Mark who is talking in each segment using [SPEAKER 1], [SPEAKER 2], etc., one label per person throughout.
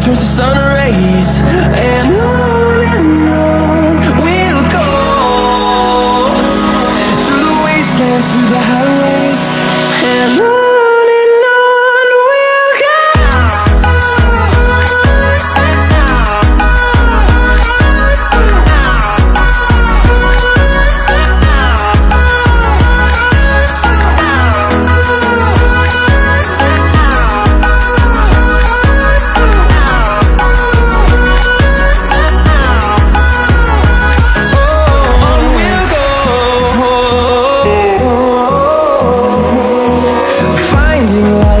[SPEAKER 1] turns to sun rays.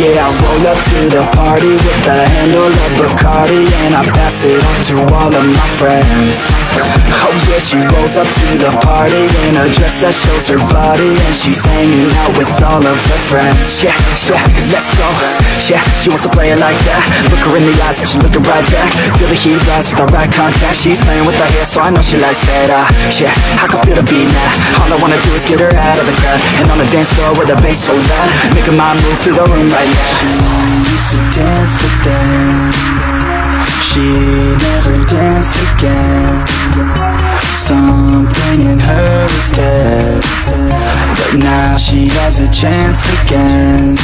[SPEAKER 2] Yeah, I roll up to the party with the handle of Bacardi And I pass it on to all of my friends. Oh yeah, she rolls up to the party in a dress that shows her body And she's hanging out with all of her friends. Yeah, yeah, let's go. Yeah, she wants to play it like that. Look her in the eyes and she's looking right back. Feel the heat rise with our eye contact. She's playing with her hair so I know she likes that. Uh, Yeah, I can feel the beat now. All I wanna do is get her out of the crowd. And on the dance floor with the bass so loud. Making my move through the room right She used to dance but then She never danced again. Something in her is dead. But now she has a chance again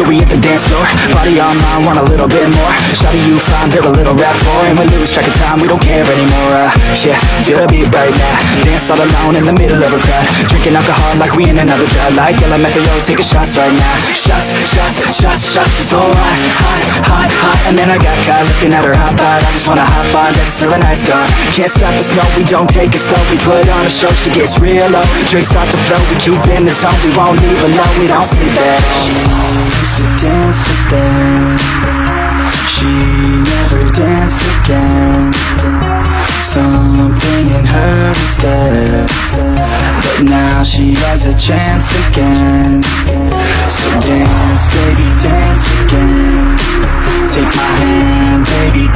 [SPEAKER 2] so we hit the dance floor. Body on mine, want a little bit more. Shawty, you fine, build a little rapport And we lose track of time, we don't care anymore. Uh, Yeah, feel the beat right now. Dance all alone in the middle of a crowd. Drinking alcohol like we in another drought Like LMFAO, taking shots right now. Shots, shots, shots, shots so hot, hot, hot, hot. And then I got caught looking at her hot bod I just wanna hop on, dance till the night's gone Can't stop us, no, we don't take it slow. We put on a show, she gets real low. Drinks start to flow, we keep in the zone. We won't leave alone, we don't sleep at all
[SPEAKER 1] used to dance but then She never danced again. Something in her is dead. But now she has a chance again. So dance, baby, dance again. Take my hand, baby,